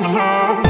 love